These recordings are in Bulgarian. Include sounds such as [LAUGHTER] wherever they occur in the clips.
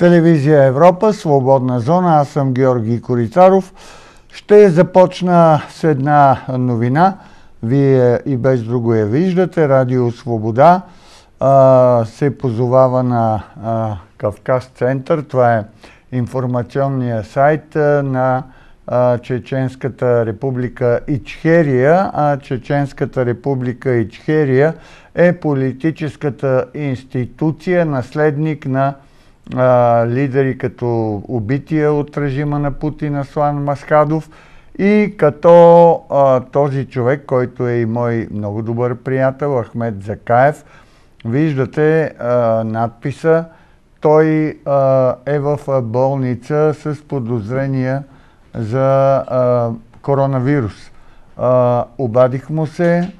Телевизия Европа, Свободна зона. Аз съм Георги Корицаров. Ще започна с една новина. Вие и без друго я виждате. Радио Свобода а, се позовава на а, Кавказ център. Това е информационния сайт а, на Чеченската република Ичхерия. А Чеченската република Ичхерия е политическата институция, наследник на а, лидери като убития от режима на Путин Аслан Масхадов и като а, този човек, който е и мой много добър приятел, Ахмед Закаев, виждате а, надписа, той е в болница с подозрения за коронавирус. Обадих му се,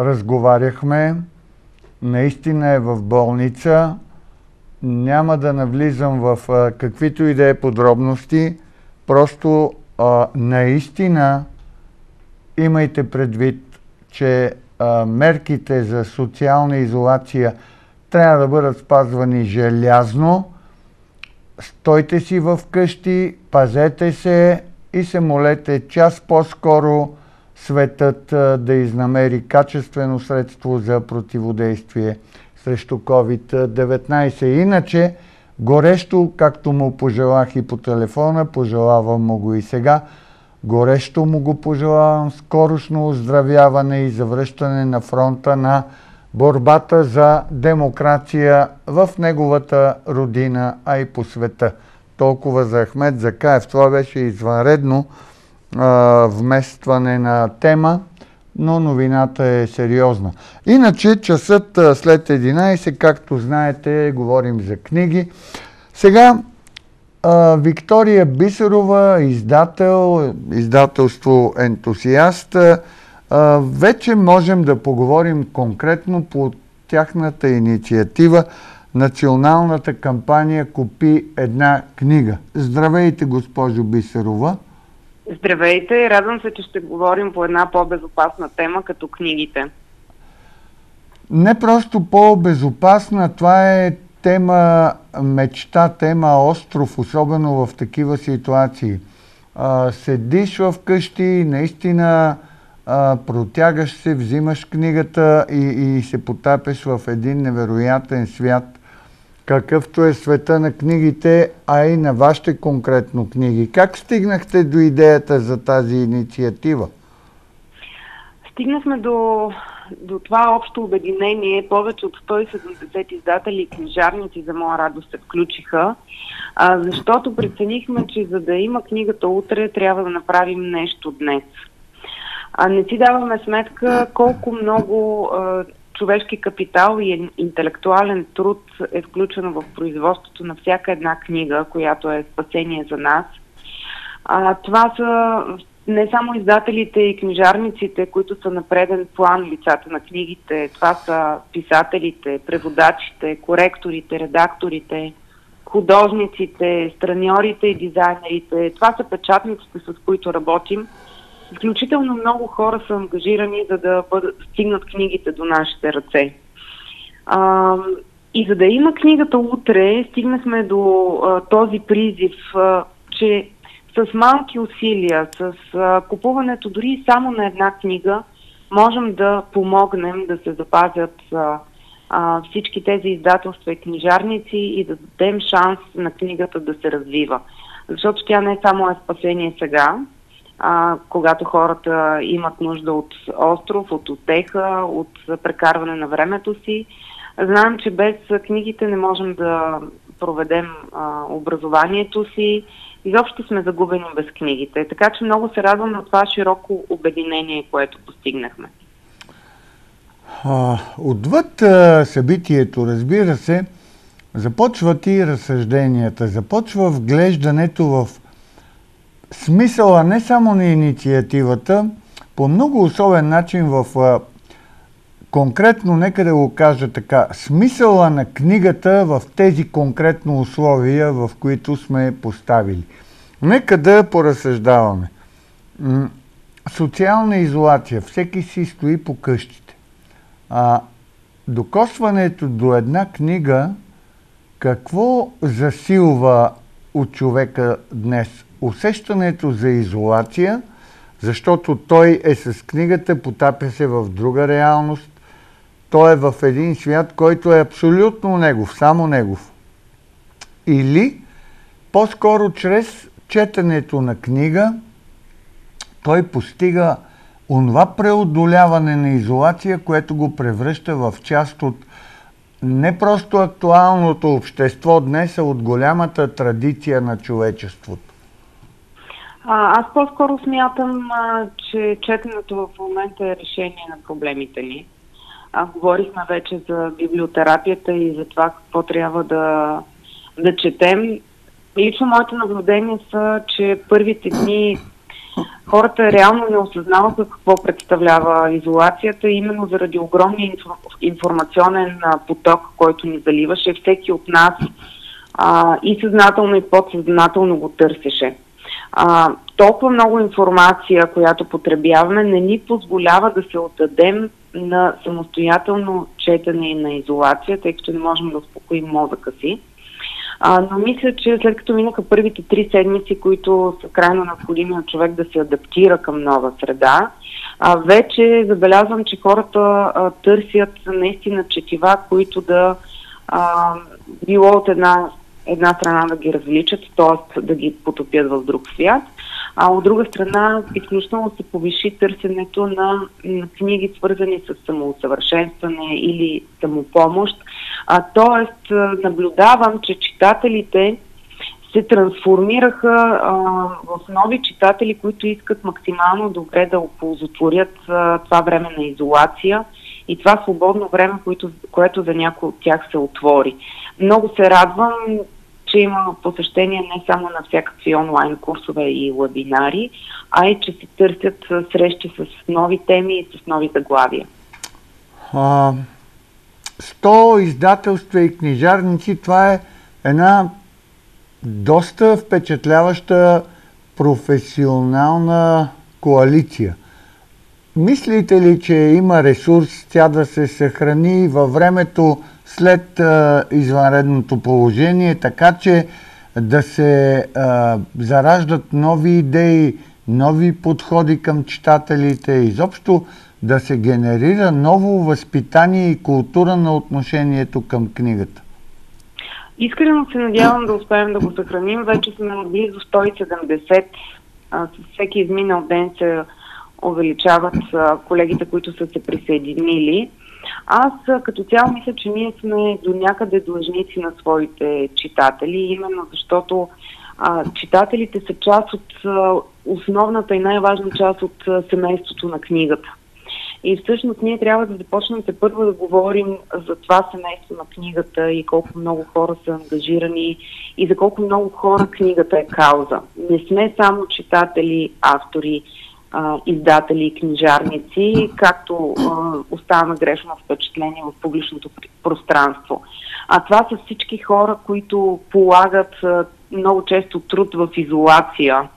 разговаряхме, наистина е в болница, няма да навлизам в а, каквито и да е подробности, просто а, наистина имайте предвид, че а, мерките за социална изолация трябва да бъдат спазвани желязно. Стойте си в къщи, пазете се и се молете час по-скоро светът да изнамери качествено средство за противодействие срещу COVID-19. Иначе, горещо, както му пожелах и по телефона, пожелавам му го и сега, горещо му го пожелавам скорошно оздравяване и завръщане на фронта на борбата за демокрация в неговата родина, а и по света. Толкова за Ахмед Закаев. Това беше извънредно а, вместване на тема но новината е сериозна. Иначе часът след 11, както знаете, говорим за книги. Сега Виктория Бисерова, издател, издателство Ентусиаст, вече можем да поговорим конкретно по тяхната инициатива националната кампания Купи една книга. Здравейте, госпожо Бисерова! Здравейте, радвам се, че ще говорим по една по-безопасна тема, като книгите. Не просто по-безопасна, това е тема мечта, тема остров, особено в такива ситуации. А, седиш в къщи, наистина а, протягаш се, взимаш книгата и, и се потапеш в един невероятен свят какъвто е света на книгите, а и на вашите конкретно книги. Как стигнахте до идеята за тази инициатива? Стигнахме до, до това общо обединение. Повече от 170 издатели и книжарници за моя радост се включиха, а, защото преценихме, че за да има книгата утре, трябва да направим нещо днес. А не си даваме сметка колко много а, човешки капитал и интелектуален труд е включено в производството на всяка една книга, която е спасение за нас. А, това са не само издателите и книжарниците, които са на преден план лицата на книгите, това са писателите, преводачите, коректорите, редакторите, художниците, страньорите и дизайнерите. Това са печатниците, с които работим – изключително много хора са ангажирани, за да бъдат, стигнат книгите до нашите ръце. А, и за да има книгата утре, стигнахме до а, този призив, а, че с малки усилия, с а, купуването дори само на една книга, можем да помогнем да се запазят а, а, всички тези издателства и книжарници и да дадем шанс на книгата да се развива. Защото тя не само е спасение сега, а, когато хората имат нужда от остров, от отеха, от прекарване на времето си. Знаем, че без книгите не можем да проведем а, образованието си. Изобщо сме загубени без книгите. Така че много се радвам на това широко обединение, което постигнахме. А, отвъд а, събитието, разбира се, започват и разсъжденията, започва вглеждането в смисъла не само на инициативата, по много особен начин в конкретно, нека да го кажа така, смисъла на книгата в тези конкретно условия, в които сме поставили. Нека да поразсъждаваме. Социална изолация. Всеки си стои по къщите. А, докосването до една книга Какво засилва от човека днес? Усещането за изолация, защото той е с книгата, потапя се в друга реалност, той е в един свят, който е абсолютно негов, само негов. Или по-скоро чрез четенето на книга той постига онова преодоляване на изолация, което го превръща в част от не просто актуалното общество днес, а от голямата традиция на човечеството. А, аз по-скоро смятам, а, че четенето в момента е решение на проблемите ни. А, говорихме вече за библиотерапията и за това какво трябва да, да четем. Лично моите наблюдения са, че първите дни хората реално не осъзнаваха какво представлява изолацията, именно заради огромния информационен поток, който ни заливаше. Всеки от нас а, и съзнателно и подсъзнателно го търсеше. А, толкова много информация, която потребяваме, не ни позволява да се отдадем на самостоятелно четене и на изолация, тъй като не можем да успокоим мозъка си. А, но мисля, че след като минаха първите три седмици, които са крайно необходими на човек да се адаптира към нова среда, а, вече забелязвам, че хората а, търсят наистина четива, които да а, било от една, една страна да ги развличат, т.е. да ги потопят в друг свят, а от друга страна изключително се повиши търсенето на, на книги, свързани с самоусъвършенстване или самопомощ. А, тоест, наблюдавам, че читателите се трансформираха а, в нови читатели, които искат максимално добре да оползотворят а, това време на изолация и това свободно време, което, което за някои от тях се отвори. Много се радвам, че има посещение не само на всякакви онлайн курсове и вебинари, а и че се търсят срещи с нови теми и с нови заглавия. А, 100 издателства и книжарници, това е една доста впечатляваща професионална коалиция. Мислите ли, че има ресурс тя да се съхрани във времето след а, извънредното положение, така че да се а, зараждат нови идеи, нови подходи към читателите, изобщо да се генерира ново възпитание и култура на отношението към книгата? Искрено се надявам да успеем да го съхраним. Вече сме близо 170. А, с всеки изминал ден се увеличават колегите, които са се присъединили. Аз като цяло мисля, че ние сме до някъде длъжници на своите читатели, именно защото а, читателите са част от а, основната и най-важна част от а, семейството на книгата. И всъщност ние трябва да започнем се първо да говорим за това семейство на книгата и колко много хора са ангажирани и за колко много хора книгата е кауза. Не сме само читатели, автори, издатели и книжарници, както остана грешно впечатление в публичното пространство. А това са всички хора, които полагат много често труд в изолация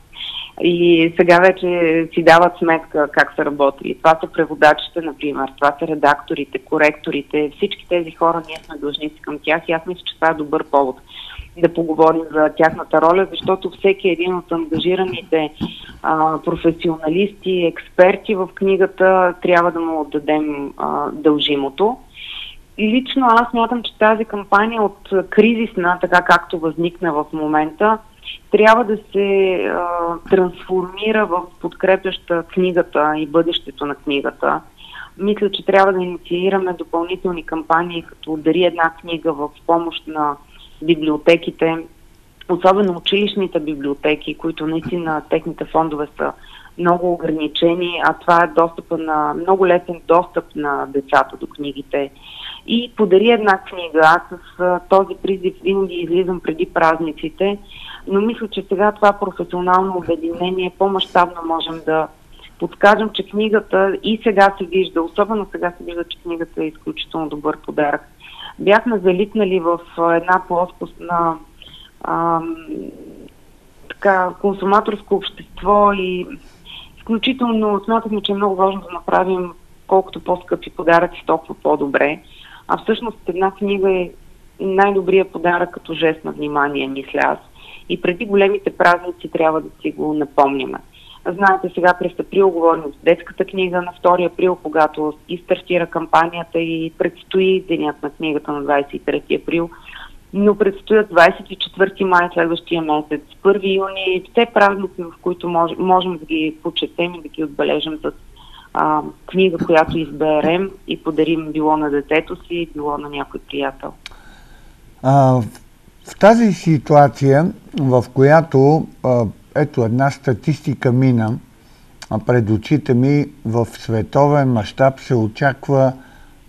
и сега вече си дават сметка как са работили. Това са преводачите, например, това са редакторите, коректорите, всички тези хора ние сме длъжници към тях и аз мисля, че това е добър повод да поговорим за тяхната роля, защото всеки един от ангажираните а, професионалисти, експерти в книгата трябва да му отдадем а, дължимото. И лично аз мятам, че тази кампания от кризисна, така както възникна в момента, трябва да се а, трансформира в подкрепяща книгата и бъдещето на книгата. Мисля, че трябва да инициираме допълнителни кампании, като дари една книга в помощ на библиотеките, особено училищните библиотеки, които наистина техните фондове са много ограничени, а това е достъпа на много лесен достъп на децата до книгите. И подари една книга. Аз с този призив винаги излизам преди празниците, но мисля, че сега това професионално обединение по-масштабно можем да подскажем, че книгата и сега се вижда, особено сега се вижда, че книгата е изключително добър подарък бяхме залитнали в една плоскост на а, така, консуматорско общество и изключително смятахме, че е много важно да направим колкото по-скъпи подаръци, толкова по-добре. А всъщност една книга е най-добрият подарък като жест на внимание, мисля аз. И преди големите празници трябва да си го напомняме. Знаете, сега през април говорим с детската книга на 2 април, когато и стартира кампанията и предстои денят на книгата на 23 април. Но предстоят 24 май следващия месец, 1 юни, все празници, в които мож, можем да ги почетем и да ги отбележим с а, книга, която изберем и подарим било на детето си, било на някой приятел. А, в тази ситуация, в която а, ето една статистика мина пред очите ми в световен мащаб се очаква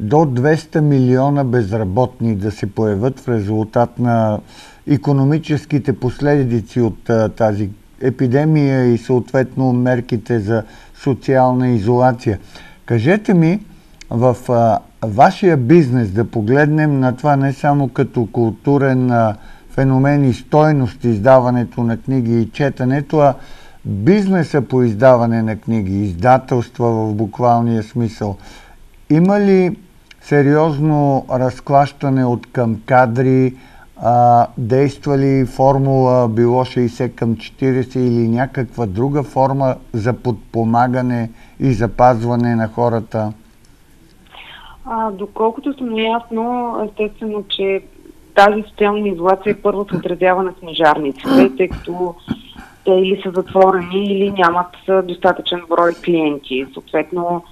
до 200 милиона безработни да се появят в резултат на економическите последици от а, тази епидемия и съответно мерките за социална изолация. Кажете ми, в а, вашия бизнес да погледнем на това не само като културен а, феномен и стойност издаването на книги и четенето, а бизнеса по издаване на книги, издателства в буквалния смисъл. Има ли сериозно разклащане от към кадри, а, действа ли формула било 60 към 40 или някаква друга форма за подпомагане и запазване на хората? А, доколкото съм ясно, естествено, че тази социална изолация е първо се отразява на книжарниците, тъй като те или са затворени, или нямат достатъчен брой клиенти. Съответно,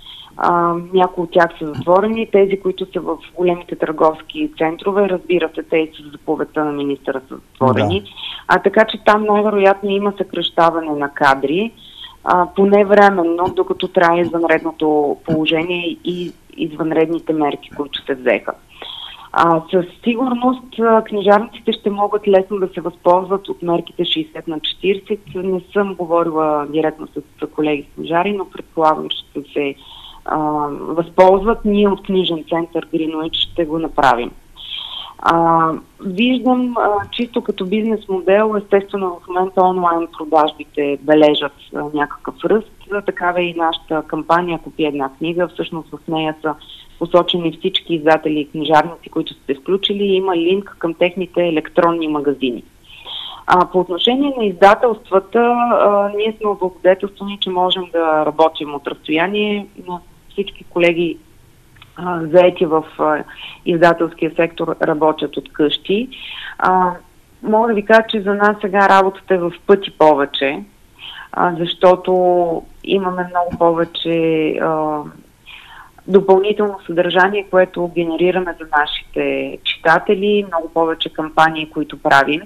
а, някои от тях са затворени. Тези, които са в големите търговски центрове, разбира се, те са заповедта на министъра са затворени. Да. А така че там най-вероятно има съкръщаване на кадри, а, поне временно, докато трае извънредното положение и извънредните мерки, които се взеха. А, със сигурност книжарниците ще могат лесно да се възползват от мерките 60 на 40. Не съм говорила директно с колеги книжари, но предполагам, че ще се а, възползват. Ние от книжен център Гринуич ще го направим. А, виждам а, чисто като бизнес модел, естествено в момента онлайн продажбите бележат а, някакъв ръст. Такава е и нашата кампания Купи една книга. Всъщност в нея са посочени всички издатели и книжарници, които сте включили. Има линк към техните електронни магазини. А, по отношение на издателствата, а, ние сме облагодетелствани, че можем да работим от разстояние. Всички колеги а, заети в издателския сектор работят от къщи. Мога да ви кажа, че за нас сега работата е в пъти повече, защото имаме много повече допълнително съдържание, което генерираме за нашите читатели, много повече кампании, които правим.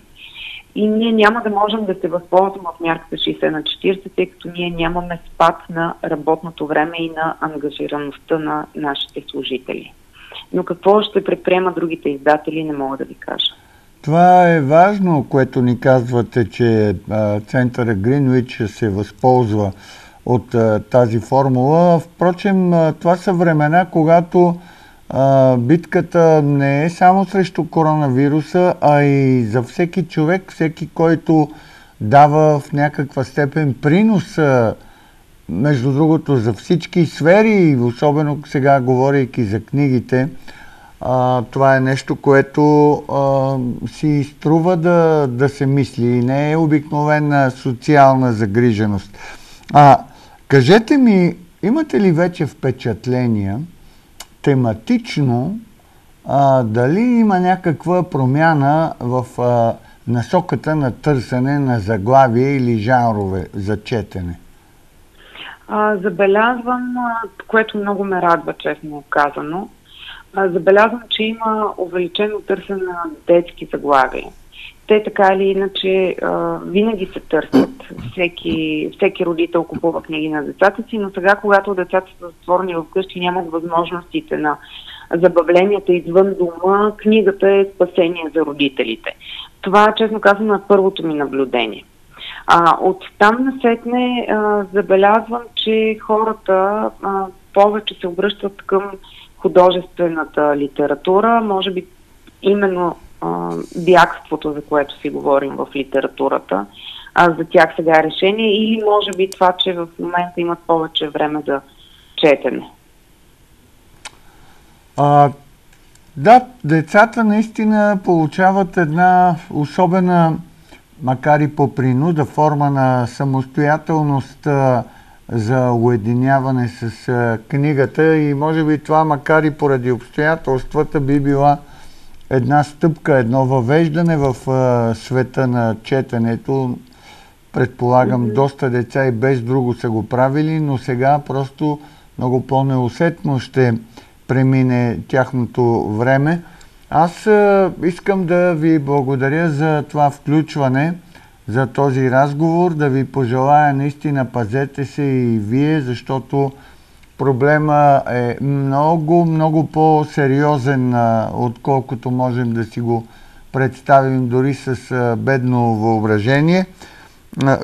И ние няма да можем да се възползваме от мярката 60 на 40, тъй като ние нямаме спад на работното време и на ангажираността на нашите служители. Но какво ще предприема другите издатели, не мога да ви кажа. Това е важно, което ни казвате, че центъра Гринвич се възползва от тази формула. Впрочем, това са времена, когато а, битката не е само срещу коронавируса, а и за всеки човек, всеки, който дава в някаква степен принос, между другото, за всички сфери, особено сега говорейки за книгите, а, това е нещо, което а, си струва да, да се мисли и не е обикновена социална загриженост. А, кажете ми, имате ли вече впечатления тематично а, дали има някаква промяна в а, насоката на търсене на заглавие или жанрове за четене? А, забелязвам, което много ме радва, честно казано, забелязвам, че има увеличено търсене на детски заглавия. Те така или иначе а, винаги се търсят. Всеки, всеки родител купува книги на децата си, но сега, когато децата са затворени вкъщи нямат възможностите на забавленията извън дома, книгата е спасение за родителите. Това, честно казвам, е първото ми наблюдение. А, от там насетне а, забелязвам, че хората а, повече се обръщат към художествената литература, може би именно бягството, за което си говорим в литературата, а за тях сега е решение, или може би това, че в момента имат повече време за четене. А, Да, децата наистина получават една особена, макар и по принуда, форма на самостоятелност за уединяване с книгата и може би това, макар и поради обстоятелствата, би била една стъпка, едно въвеждане в света на четенето. Предполагам, доста деца и без друго са го правили, но сега просто много по-неусетно ще премине тяхното време. Аз искам да ви благодаря за това включване, за този разговор, да ви пожелая наистина пазете се и вие, защото проблема е много, много по-сериозен, отколкото можем да си го представим дори с бедно въображение.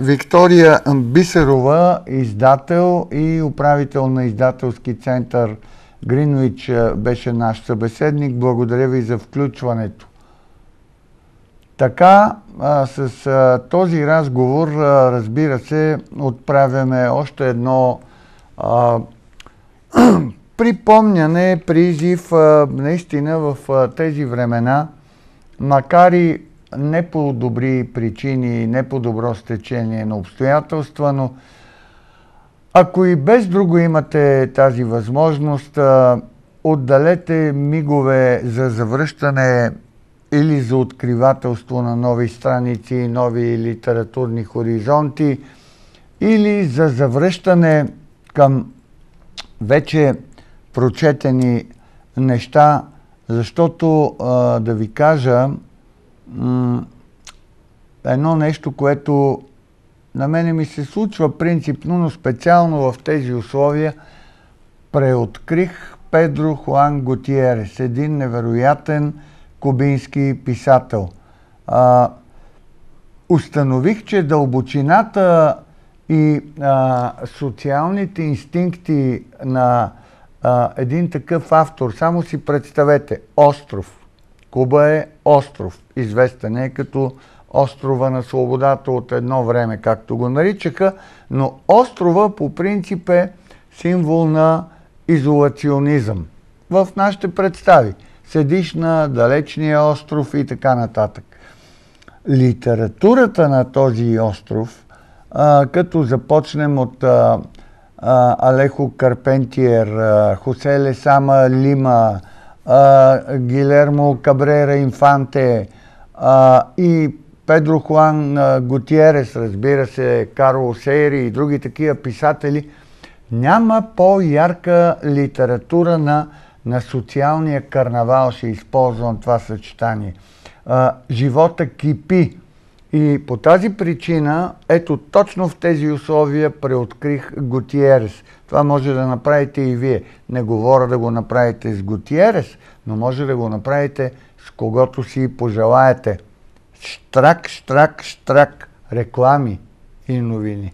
Виктория Бисерова, издател и управител на издателски център Гринвич беше наш събеседник. Благодаря ви за включването. Така, с този разговор, разбира се, отправяме още едно [CLEARS THROAT] припомняне, призив, наистина в тези времена, макар и не по добри причини, не по добро стечение на обстоятелства, но ако и без друго имате тази възможност, отдалете мигове за завръщане или за откривателство на нови страници, нови литературни хоризонти, или за завръщане към вече прочетени неща, защото да ви кажа едно нещо, което на мене ми се случва принципно, но специално в тези условия преоткрих Педро Хуан Готиерес, един невероятен кубински писател. А, установих, че дълбочината и а, социалните инстинкти на а, един такъв автор, само си представете, остров. Куба е остров, известен е като острова на свободата от едно време, както го наричаха, но острова по принцип е символ на изолационизъм. В нашите представи. Седиш на далечния остров и така нататък. Литературата на този остров, а, като започнем от а, а, Алехо Карпентиер, а, Хосе Лесама Лима, а, Гилермо Кабрера Инфанте а, и Педро Хуан Готиерес, разбира се, Карло Сейри и други такива писатели, няма по-ярка литература на, на социалния карнавал, ще използвам това съчетание. А, живота кипи. И по тази причина, ето точно в тези условия преоткрих Готиерес. Това може да направите и вие. Не говоря да го направите с Готиерес, но може да го направите с когото си пожелаете штрак, штрак, штрак, реклами и новини.